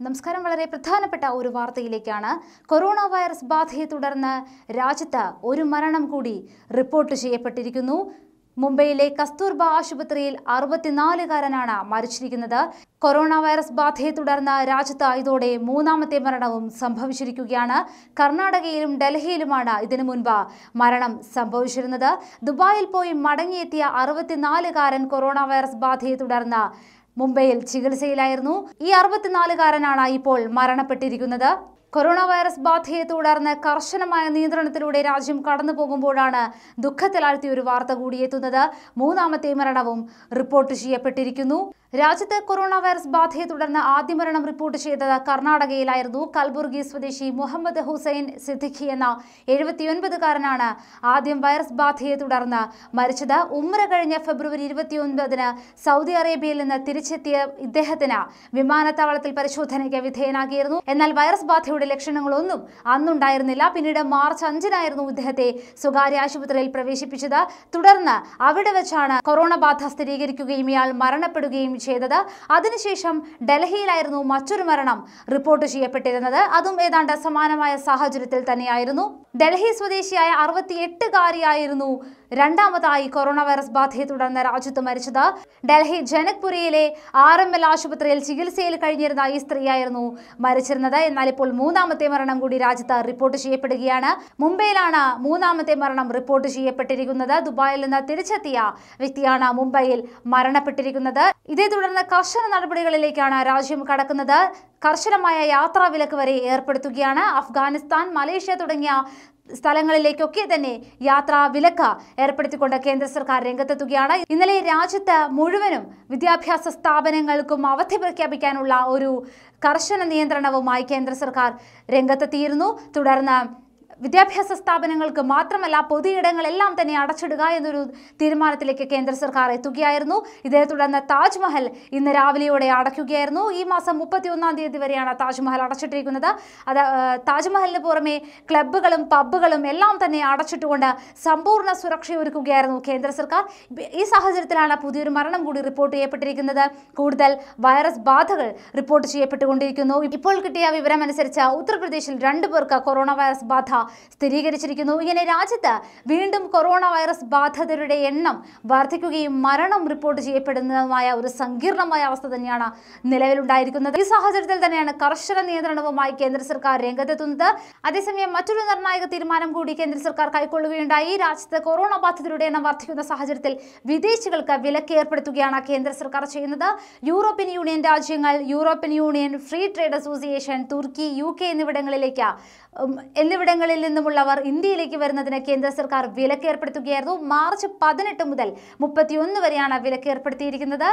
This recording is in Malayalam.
നമസ്കാരം. വളരെ പ്രധാനപ്പെട്ട ഒരു വാർത്തയിലേക്കാണ് കൊറോണ വൈറസ് ബാധയെ തുടർന്ന് രാജ്യത്ത് ഒരു മരണം കൂടി റിപ്പോർട്ട് ചെയ്യപ്പെട്ടിരിക്കുന്നു. മുംബൈയിലെ കസ്തൂർബ ആശുപത്രിയിൽ അറുപത്തിനാലുകാരനാണ് മരിച്ചിരിക്കുന്നത്. കൊറോണ വൈറസ് ബാധയെ തുടർന്ന് രാജ്യത്ത് ഇതോടെ മൂന്നാമത്തെ മരണവും സംഭവിച്ചിരിക്കുകയാണ്. കർണാടകയിലും ഡൽഹിയിലുമാണ് ഇതിനു മുൻപ് മരണം സംഭവിച്ചിരുന്നത്. ദുബായിൽ പോയി മടങ്ങിയെത്തിയ അറുപത്തിനാലുകാരൻ കൊറോണ വൈറസ് ബാധയെ തുടർന്ന് മുംബൈയിൽ ചികിത്സയിലായിരുന്നു. ഈ അറുപത്തിനാലുകാരനാണ് ഇപ്പോൾ മരണപ്പെട്ടിരിക്കുന്നത്. കൊറോണ വൈറസ് ബാധയെ തുടർന്ന് കർശനമായ നിയന്ത്രണത്തിലൂടെ രാജ്യം കടന്നു പോകുമ്പോഴാണ് ദുഃഖത്തിലാഴ്ത്തിയ ഒരു വാർത്ത കൂടി എത്തുന്നത്. മൂന്നാമത്തെ മരണവും റിപ്പോർട്ട് ചെയ്യപ്പെട്ടിരിക്കുന്നു. രാജ്യത്ത് കൊറോണ വൈറസ് ബാധയെ തുടർന്ന് ആദ്യ മരണം റിപ്പോർട്ട് ചെയ്തത് കർണാടകയിലായിരുന്നു. കൽബുർഗി സ്വദേശി മുഹമ്മദ് ഹുസൈൻ സിദ്ദിഖി എന്ന എഴുപത്തിയൊൻപതുകാരനാണ് ആദ്യം വൈറസ് ബാധയെ തുടർന്ന് മരിച്ചത്. ഉമ്ര കഴിഞ്ഞ ഫെബ്രുവരി ഇരുപത്തിയൊൻപതിന് സൗദി അറേബ്യയിൽ നിന്ന് തിരിച്ചെത്തിയ ഇദ്ദേഹത്തിന് വിമാനത്താവളത്തിൽ പരിശോധനയ്ക്ക് വിധേയനാക്കിയിരുന്നു എന്നാൽ വൈറസ് ബാധയുടെ ലക്ഷണങ്ങളൊന്നും അന്നുണ്ടായിരുന്നില്ല. പിന്നീട് മാർച്ച് അഞ്ചിനായിരുന്നു ഇദ്ദേഹത്തെ സ്വകാര്യ ആശുപത്രിയിൽ പ്രവേശിപ്പിച്ചത്. തുടർന്ന് അവിടെ വെച്ചാണ് കൊറോണ ബാധ സ്ഥിരീകരിക്കുകയും ഇയാൾ മരണപ്പെടുകയും ചെയ്തത്. അതിനുശേഷം ഡൽഹിയിലായിരുന്നു മറ്റൊരു മരണം റിപ്പോർട്ട് ചെയ്യപ്പെട്ടിരുന്നത്. അതും ഏതാണ്ട് സമാനമായ സാഹചര്യത്തിൽ തന്നെയായിരുന്നു. ഡൽഹി സ്വദേശിയായ അറുപത്തിയെട്ടുകാരിയായിരുന്നു രണ്ടാമതായി കൊറോണ വൈറസ് ബാധയെ തുടർന്ന് രാജ്യത്ത് മരിച്ചത്. ഡൽഹി ജനക്പുരിയിലെ ആർ എം എൽ ആശുപത്രിയിൽ ചികിത്സയിൽ കഴിഞ്ഞിരുന്ന ഈ സ്ത്രീയായിരുന്നു മരിച്ചിരുന്നത്. എന്നാൽ ഇപ്പോൾ മൂന്നാമത്തെ മരണം കൂടി രാജ്യത്ത് റിപ്പോർട്ട് ചെയ്യപ്പെടുകയാണ്. മുംബൈയിലാണ് മൂന്നാമത്തെ മരണം റിപ്പോർട്ട് ചെയ്യപ്പെട്ടിരിക്കുന്നത്. ദുബായിൽ നിന്ന് തിരിച്ചെത്തിയ വ്യക്തിയാണ് മുംബൈയിൽ മരണപ്പെട്ടിരിക്കുന്നത്. ഇതേ തുടർന്ന് കർശന നടപടികളിലേക്കാണ് രാജ്യം കടക്കുന്നത്. കർശനമായ യാത്രാ വിലക്ക് വരെ ഏർപ്പെടുത്തുകയാണ്. അഫ്ഗാനിസ്ഥാൻ മലേഷ്യ തുടങ്ങിയ സ്ഥലങ്ങളിലേക്കൊക്കെ തന്നെ യാത്രാ വിലക്ക് ഏർപ്പെടുത്തിക്കൊണ്ട് കേന്ദ്ര സർക്കാർ രംഗത്തെത്തുകയാണ്. ഇന്നലെ രാജ്യത്ത് മുഴുവനും വിദ്യാഭ്യാസ സ്ഥാപനങ്ങൾക്കും അവധി പ്രഖ്യാപിക്കാനുള്ള ഒരു കർശന നിയന്ത്രണവുമായി കേന്ദ്ര സർക്കാർ രംഗത്തെത്തിയിരുന്നു. തുടർന്ന് വിദ്യാഭ്യാസ സ്ഥാപനങ്ങൾക്ക് മാത്രമല്ല പൊതുയിടങ്ങളെല്ലാം തന്നെ അടച്ചിടുക എന്നൊരു തീരുമാനത്തിലേക്ക് കേന്ദ്ര സർക്കാർ എത്തുകയായിരുന്നു. ഇതേ തുടർന്ന് താജ്മഹൽ ഇന്ന് രാവിലെയോടെ അടയ്ക്കുകയായിരുന്നു. ഈ മാസം മുപ്പത്തി ഒന്നാം തീയതി വരെയാണ് താജ്മഹൽ അടച്ചിട്ടിരിക്കുന്നത്. അത് താജ്മഹലിന് പുറമെ ക്ലബ്ബുകളും പബ്ബുകളും എല്ലാം തന്നെ അടച്ചിട്ടുകൊണ്ട് സമ്പൂർണ സുരക്ഷയൊരുക്കുകയായിരുന്നു കേന്ദ്ര സർക്കാർ. ഈ സാഹചര്യത്തിലാണ് പുതിയൊരു മരണം കൂടി റിപ്പോർട്ട് ചെയ്യപ്പെട്ടിരിക്കുന്നത്. കൂടുതൽ വൈറസ് ബാധകൾ റിപ്പോർട്ട് ചെയ്യപ്പെട്ടുകൊണ്ടിരിക്കുന്നു. ഇപ്പോൾ കിട്ടിയ വിവരം വിവരമനുസരിച്ച് ഉത്തർപ്രദേശിൽ രണ്ടു പേർക്ക് കൊറോണ വൈറസ് ബാധ സ്ഥിരീകരിച്ചിരിക്കുന്നു. ഇങ്ങനെ രാജ്യത്ത് വീണ്ടും കൊറോണ വൈറസ് ബാധിതരുടെ എണ്ണം വർദ്ധിക്കുകയും മരണം റിപ്പോർട്ട് ചെയ്യപ്പെടുന്നതുമായ ഒരു സങ്കീർണമായ അവസ്ഥ തന്നെയാണ് നിലവിലുണ്ടായിരിക്കുന്നത്. ഈ സാഹചര്യത്തിൽ തന്നെയാണ് കർശന നിയന്ത്രണവുമായി കേന്ദ്ര സർക്കാർ രംഗത്തെത്തുന്നത്. അതേസമയം മറ്റൊരു നിർണായക തീരുമാനം കൂടി കേന്ദ്ര സർക്കാർ കൈക്കൊള്ളുകയുണ്ടായി. രാജ്യത്ത് കൊറോണ ബാധിതരുടെ എണ്ണം വർദ്ധിക്കുന്ന സാഹചര്യത്തിൽ വിദേശികൾക്ക് വിലക്ക് ഏർപ്പെടുത്തുകയാണ് കേന്ദ്ര സർക്കാർ ചെയ്യുന്നത്. യൂറോപ്യൻ യൂണിയൻ രാജ്യങ്ങൾ European Union free trade association തുർക്കി യു എന്നിവിടങ്ങളിലേക്ക് ഉം, എന്നിവിടങ്ങളിൽ നിന്നുമുള്ളവർ ഇന്ത്യയിലേക്ക് വരുന്നതിന് കേന്ദ്ര സർക്കാർ വിലക്ക് ഏർപ്പെടുത്തുകയായിരുന്നു. മാർച്ച് പതിനെട്ട് മുതൽ മുപ്പത്തിയൊന്ന് വരെയാണ് വിലക്ക് ഏർപ്പെടുത്തിയിരിക്കുന്നത്.